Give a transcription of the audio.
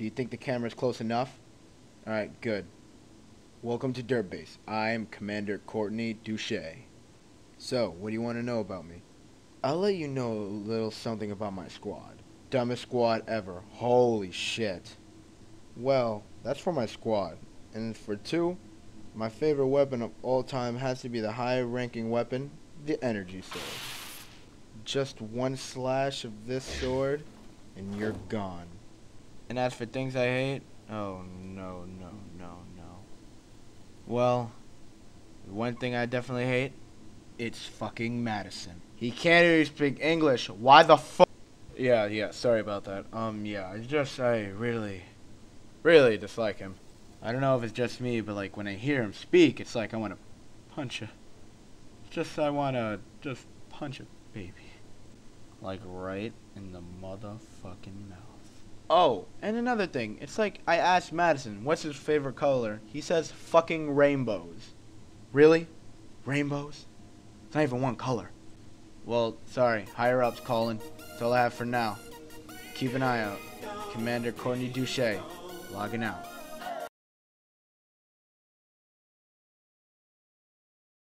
Do you think the camera's close enough? Alright, good. Welcome to Dirt Base. I am Commander Courtney Douche. So, what do you want to know about me? I'll let you know a little something about my squad. Dumbest squad ever. Holy shit. Well, that's for my squad. And for two, my favorite weapon of all time has to be the high ranking weapon, the energy sword. Just one slash of this sword, and you're gone. And as for things I hate, oh no, no, no, no. Well, one thing I definitely hate, it's fucking Madison. He can't even speak English. Why the fuck? Yeah, yeah, sorry about that. Um, yeah, I just, I really, really dislike him. I don't know if it's just me, but like when I hear him speak, it's like I want to punch a, just I want to just punch a baby. Like right in the motherfucking mouth. Oh, and another thing, it's like I asked Madison, what's his favorite color? He says fucking rainbows. Really? Rainbows? It's not even one color. Well, sorry, higher ups calling. That's all I have for now. Keep an eye out. Commander Courtney Douche, logging out.